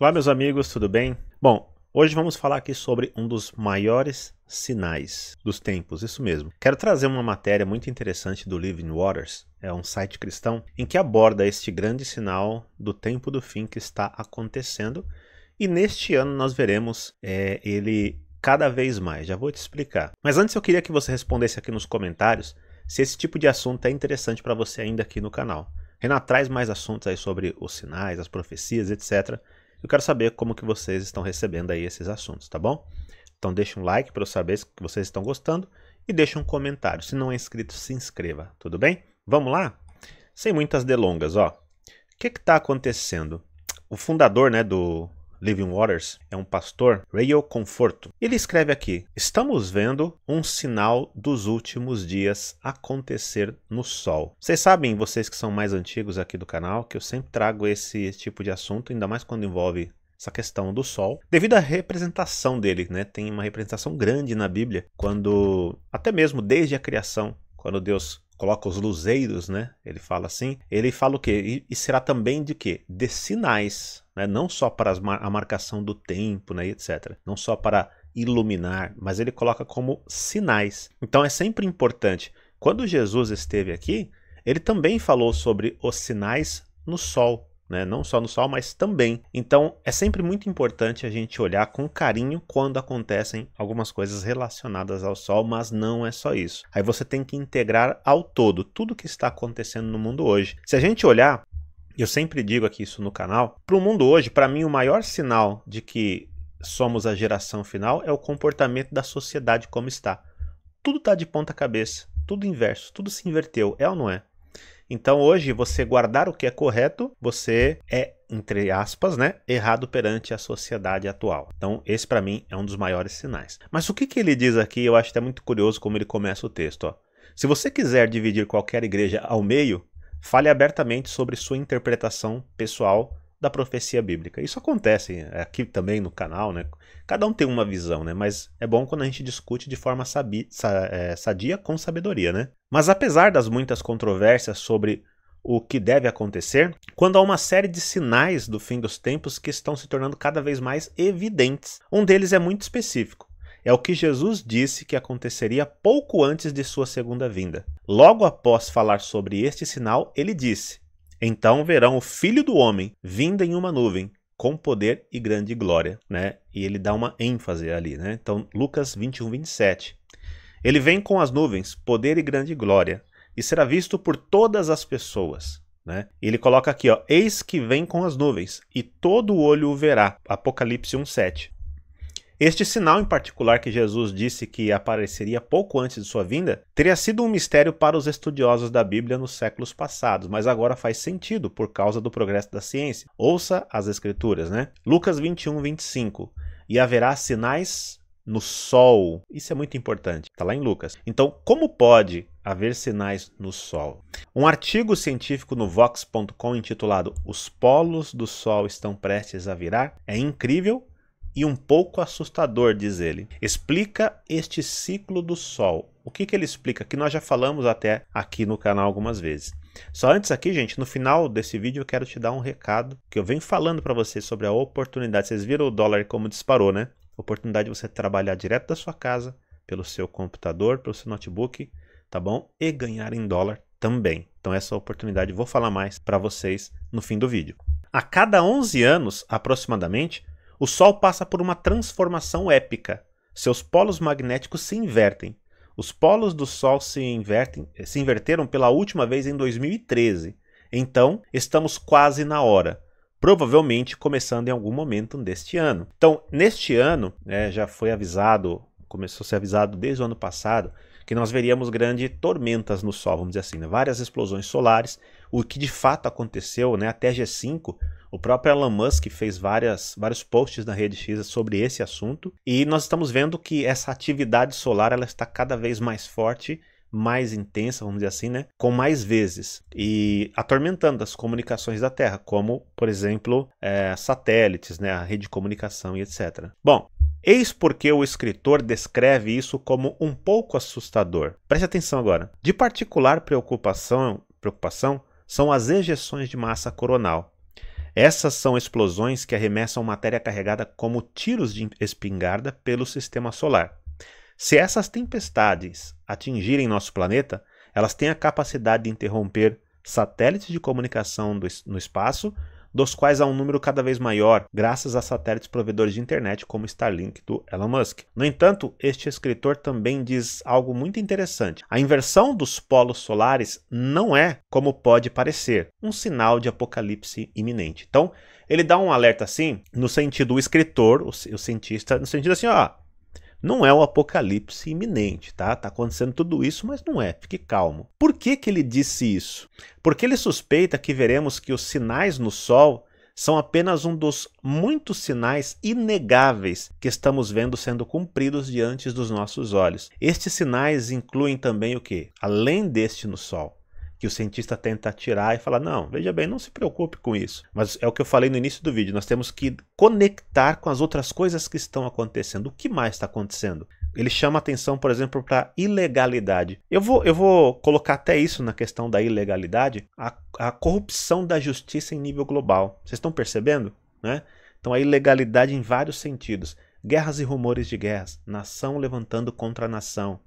Olá, meus amigos, tudo bem? Bom, hoje vamos falar aqui sobre um dos maiores sinais dos tempos, isso mesmo. Quero trazer uma matéria muito interessante do Living Waters, é um site cristão, em que aborda este grande sinal do tempo do fim que está acontecendo. E neste ano nós veremos é, ele cada vez mais. Já vou te explicar. Mas antes eu queria que você respondesse aqui nos comentários se esse tipo de assunto é interessante para você ainda aqui no canal. Renato traz mais assuntos aí sobre os sinais, as profecias, etc. Eu quero saber como que vocês estão recebendo aí esses assuntos, tá bom? Então deixa um like para eu saber que vocês estão gostando e deixa um comentário. Se não é inscrito, se inscreva, tudo bem? Vamos lá? Sem muitas delongas, ó. O que está acontecendo? O fundador né, do Living Waters é um pastor, Rayo Conforto. Ele escreve aqui: Estamos vendo um sinal dos últimos dias acontecer no Sol. Vocês sabem, vocês que são mais antigos aqui do canal, que eu sempre trago esse tipo de assunto, ainda mais quando envolve essa questão do sol, devido à representação dele, né? Tem uma representação grande na Bíblia, quando até mesmo desde a criação, quando Deus coloca os luzeiros, né? Ele fala assim. Ele fala o quê? E, será também de quê? De sinais, né? Não só para a marcação do tempo, né? Etc. Não só para iluminar, mas ele coloca como sinais. Então é sempre importante. Quando Jesus esteve aqui, ele também falou sobre os sinais no sol, né? não só no Sol, mas também. Então é sempre muito importante a gente olhar com carinho quando acontecem algumas coisas relacionadas ao Sol, mas não é só isso. Aí você tem que integrar ao todo tudo que está acontecendo no mundo hoje. Se a gente olhar, eu sempre digo aqui isso no canal, para o mundo hoje, para mim o maior sinal de que somos a geração final é o comportamento da sociedade como está. Tudo está de ponta cabeça, tudo inverso, tudo se inverteu, é ou não é? Então hoje você guardar o que é correto, você é entre aspas, né, errado perante a sociedade atual. Então, esse para mim é um dos maiores sinais. Mas o que, que ele diz aqui, eu acho até muito curioso como ele começa o texto. Ó. Se você quiser dividir qualquer igreja ao meio, fale abertamente sobre sua interpretação pessoal da profecia bíblica. Isso acontece aqui também no canal, né? Cada um tem uma visão, né? Mas é bom quando a gente discute de forma sabi, sa, é, sadia com sabedoria, né? Mas apesar das muitas controvérsias sobre o que deve acontecer, quando há uma série de sinais do fim dos tempos que estão se tornando cada vez mais evidentes. Um deles é muito específico. É o que Jesus disse que aconteceria pouco antes de sua segunda vinda. Logo após falar sobre este sinal, ele disse: então verão o Filho do Homem vindo em uma nuvem, com poder e grande glória, né? E ele dá uma ênfase ali, né? Então, Lucas 21, 27. Ele vem com as nuvens, poder e grande glória, e será visto por todas as pessoas. Né? Ele coloca aqui, ó, eis que vem com as nuvens, e todo olho o verá. Apocalipse 1,7. Este sinal em particular que Jesus disse que apareceria pouco antes de sua vinda, teria sido um mistério para os estudiosos da Bíblia nos séculos passados, mas agora faz sentido por causa do progresso da ciência. Ouça as escrituras, né? Lucas 21, 25. E haverá sinais no sol. Isso é muito importante. Está lá em Lucas. Então, como pode haver sinais no Sol? Um artigo científico no Vox.com intitulado Os polos do Sol estão prestes a virar é incrível e um pouco assustador, diz ele. Explica este ciclo do Sol. O que, que ele explica? Que nós já falamos até aqui no canal algumas vezes. Só antes aqui, gente, no final desse vídeo eu quero te dar um recado que eu venho falando para vocês sobre a oportunidade. Vocês viram o dólar como disparou, né? Oportunidade de você trabalhar direto da sua casa, pelo seu computador, pelo seu notebook, tá bom? E ganhar em dólar também. Então essa oportunidade vou falar mais para vocês no fim do vídeo. A cada 11 anos, aproximadamente, o Sol passa por uma transformação épica. Seus polos magnéticos se invertem. Os polos do Sol se, invertem, se inverteram pela última vez em 2013. Então, estamos quase na hora. Provavelmente começando em algum momento deste ano. Então, neste ano, né, já foi avisado, começou a ser avisado desde o ano passado, que nós veríamos grandes tormentas no Sol, vamos dizer assim, né? várias explosões solares, o que de fato aconteceu né, até G5 o próprio Elon Musk fez várias, vários posts na rede X sobre esse assunto e nós estamos vendo que essa atividade solar ela está cada vez mais forte mais intensa, vamos dizer assim, né, com mais vezes e atormentando as comunicações da Terra, como, por exemplo, é, satélites, né, a rede de comunicação e etc. Bom, eis porque o escritor descreve isso como um pouco assustador. Preste atenção agora. De particular preocupação, preocupação são as ejeções de massa coronal. Essas são explosões que arremessam matéria carregada como tiros de espingarda pelo sistema solar. Se essas tempestades atingirem nosso planeta, elas têm a capacidade de interromper satélites de comunicação no espaço, dos quais há um número cada vez maior, graças a satélites provedores de internet como Starlink do Elon Musk. No entanto, este escritor também diz algo muito interessante. A inversão dos polos solares não é, como pode parecer, um sinal de apocalipse iminente. Então, ele dá um alerta assim, no sentido o escritor, o, o cientista, no sentido assim, ó, não é o apocalipse iminente, tá? Tá acontecendo tudo isso, mas não é. Fique calmo. Por que que ele disse isso? Porque ele suspeita que veremos que os sinais no sol são apenas um dos muitos sinais inegáveis que estamos vendo sendo cumpridos diante dos nossos olhos. Estes sinais incluem também o que? Além deste no sol, que o cientista tenta tirar e falar: não, veja bem, não se preocupe com isso. Mas é o que eu falei no início do vídeo: nós temos que conectar com as outras coisas que estão acontecendo. O que mais está acontecendo? Ele chama atenção, por exemplo, para ilegalidade. Eu vou, eu vou colocar até isso na questão da ilegalidade, a, a corrupção da justiça em nível global. Vocês estão percebendo? Né? Então, a ilegalidade em vários sentidos. Guerras e rumores de guerras, nação levantando contra nação,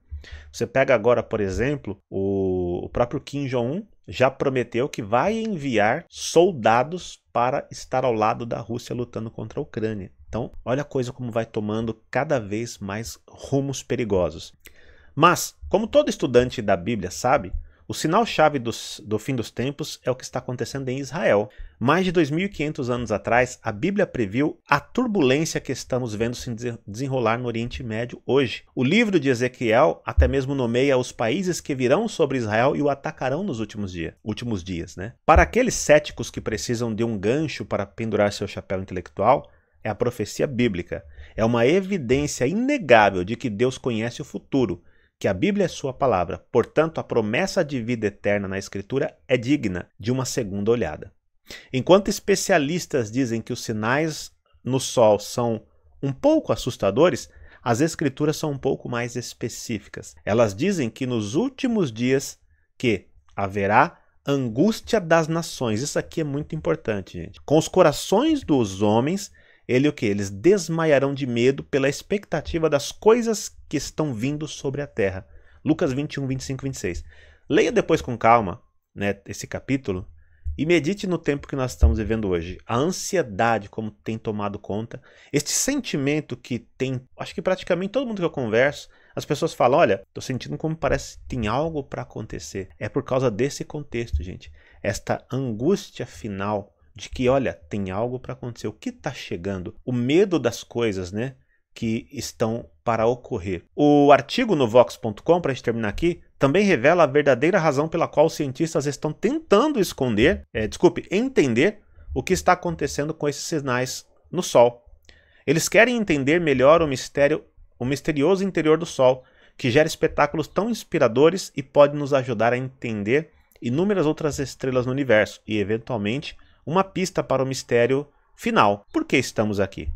você pega agora, por exemplo, o, o próprio Kim Jong-un já prometeu que vai enviar soldados para estar ao lado da Rússia lutando contra a Ucrânia. Então, olha a coisa como vai tomando cada vez mais rumos perigosos. Mas, como todo estudante da Bíblia sabe, o sinal-chave do fim dos tempos é o que está acontecendo em Israel. Mais de 2.500 anos atrás, a Bíblia previu a turbulência que estamos vendo se desenrolar no Oriente Médio hoje. O livro de Ezequiel até mesmo nomeia os países que virão sobre Israel e o atacarão nos últimos, dia, últimos dias. Né? Para aqueles céticos que precisam de um gancho para pendurar seu chapéu intelectual, é a profecia bíblica. É uma evidência inegável de que Deus conhece o futuro que a Bíblia é sua palavra, portanto, a promessa de vida eterna na Escritura é digna de uma segunda olhada. Enquanto especialistas dizem que os sinais no sol são um pouco assustadores, as Escrituras são um pouco mais específicas. Elas dizem que nos últimos dias que haverá angústia das nações. Isso aqui é muito importante, gente. Com os corações dos homens ele o que? Eles desmaiarão de medo pela expectativa das coisas que estão vindo sobre a terra. Lucas 21, 25, 26. Leia depois com calma né, esse capítulo e medite no tempo que nós estamos vivendo hoje. A ansiedade, como tem tomado conta, este sentimento que tem, acho que praticamente todo mundo que eu converso, as pessoas falam: olha, estou sentindo como parece que tem algo para acontecer. É por causa desse contexto, gente. Esta angústia final de que, olha, tem algo para acontecer. O que está chegando? O medo das coisas, né? Que estão para ocorrer. O artigo no Vox.com, para a gente terminar aqui, também revela a verdadeira razão pela qual os cientistas estão tentando esconder, é, desculpe, entender o que está acontecendo com esses sinais no Sol. Eles querem entender melhor o mistério, o misterioso interior do Sol, que gera espetáculos tão inspiradores e pode nos ajudar a entender inúmeras outras estrelas no universo e, eventualmente, uma pista para o mistério final. Por que estamos aqui?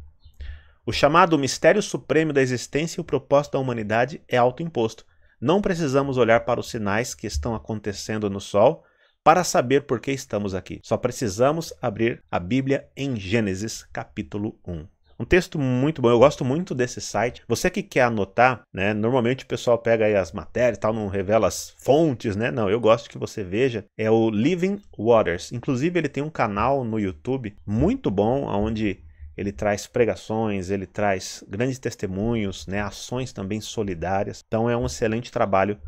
O chamado mistério supremo da existência e o propósito da humanidade é autoimposto. Não precisamos olhar para os sinais que estão acontecendo no Sol para saber por que estamos aqui. Só precisamos abrir a Bíblia em Gênesis, capítulo 1. Um texto muito bom, eu gosto muito desse site. Você que quer anotar, né? Normalmente o pessoal pega aí as matérias, tal, não revela as fontes, né? Não, eu gosto que você veja. É o Living Waters. Inclusive ele tem um canal no YouTube muito bom, onde ele traz pregações, ele traz grandes testemunhos, né? Ações também solidárias. Então é um excelente trabalho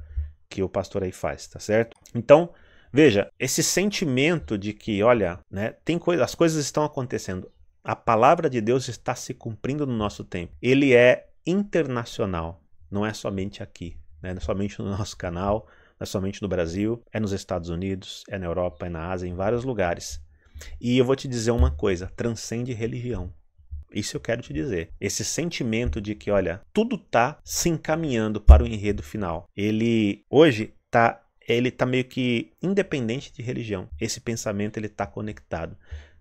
que o pastor aí faz, tá certo? Então Veja, esse sentimento de que, olha, né, tem coisa, as coisas estão acontecendo a palavra de Deus está se cumprindo no nosso tempo. Ele é internacional, não é somente aqui, né? não é somente no nosso canal, não é somente no Brasil, é nos Estados Unidos, é na Europa, é na Ásia, em vários lugares. E eu vou te dizer uma coisa: transcende religião. Isso eu quero te dizer. Esse sentimento de que, olha, tudo está se encaminhando para o enredo final. Ele hoje está ele está meio que independente de religião. Esse pensamento ele está conectado.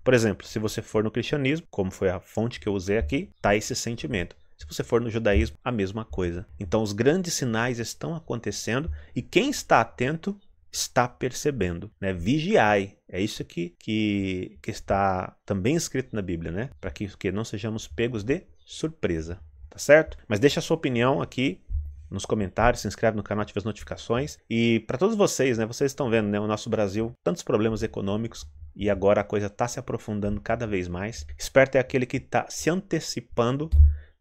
Por exemplo, se você for no cristianismo, como foi a fonte que eu usei aqui, tá esse sentimento. Se você for no judaísmo, a mesma coisa. Então os grandes sinais estão acontecendo e quem está atento está percebendo. Né? Vigiai. É isso que, que, que está também escrito na Bíblia, né? Para que, que não sejamos pegos de surpresa. Tá certo? Mas deixa a sua opinião aqui nos comentários, se inscreve no canal, ativa as notificações. E para todos vocês, né, vocês estão vendo, né, o nosso Brasil, tantos problemas econômicos e agora a coisa está se aprofundando cada vez mais. Esperto é aquele que está se antecipando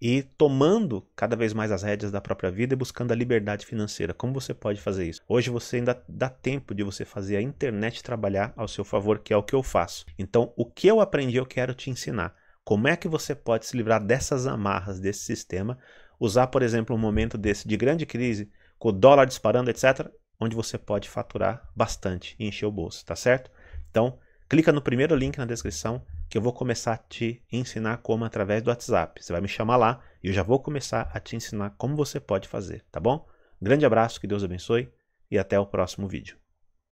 e tomando cada vez mais as rédeas da própria vida e buscando a liberdade financeira. Como você pode fazer isso? Hoje você ainda dá tempo de você fazer a internet trabalhar ao seu favor, que é o que eu faço. Então, o que eu aprendi, eu quero te ensinar. Como é que você pode se livrar dessas amarras desse sistema? Usar, por exemplo, um momento desse de grande crise, com o dólar disparando, etc., onde você pode faturar bastante e encher o bolso, tá certo? Então, clica no primeiro link na descrição que eu vou começar a te ensinar como através do WhatsApp. Você vai me chamar lá e eu já vou começar a te ensinar como você pode fazer, tá bom? Grande abraço, que Deus abençoe e até o próximo vídeo.